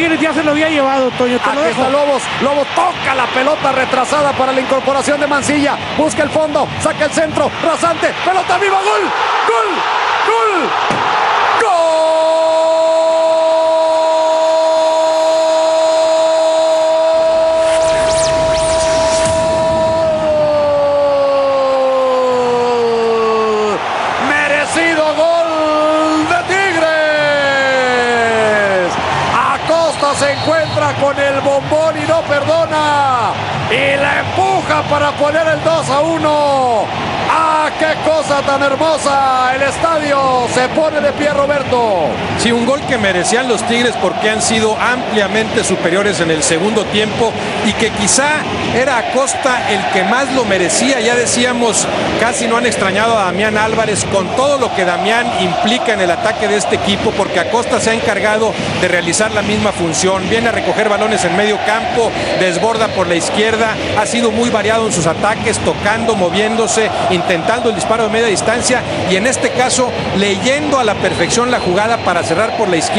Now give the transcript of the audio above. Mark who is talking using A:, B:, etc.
A: Tigres ya se lo había llevado, Toño. Te lo
B: Aquí
A: dejo.
B: está Lobos. Lobos toca la pelota retrasada para la incorporación de Mancilla. Busca el fondo, saca el centro, rasante, pelota viva, gol, gol, gol, Se encuentra con el bombón y no perdona. Y la empuja para poner el 2 a 1. ¡Ah, qué cosa tan hermosa! El estadio se pone de pie Roberto.
C: Sí, un gol que merecían los Tigres porque han sido ampliamente superiores en el segundo tiempo y que quizá era Acosta el que más lo merecía. Ya decíamos, casi no han extrañado a Damián Álvarez con todo lo que Damián implica en el ataque de este equipo porque Acosta se ha encargado de realizar la misma función. Viene a recoger balones en medio campo, desborda por la izquierda, ha sido muy variado en sus ataques, tocando, moviéndose, intentando el disparo de media distancia y en este caso leyendo a la perfección la jugada para cerrar por la izquierda.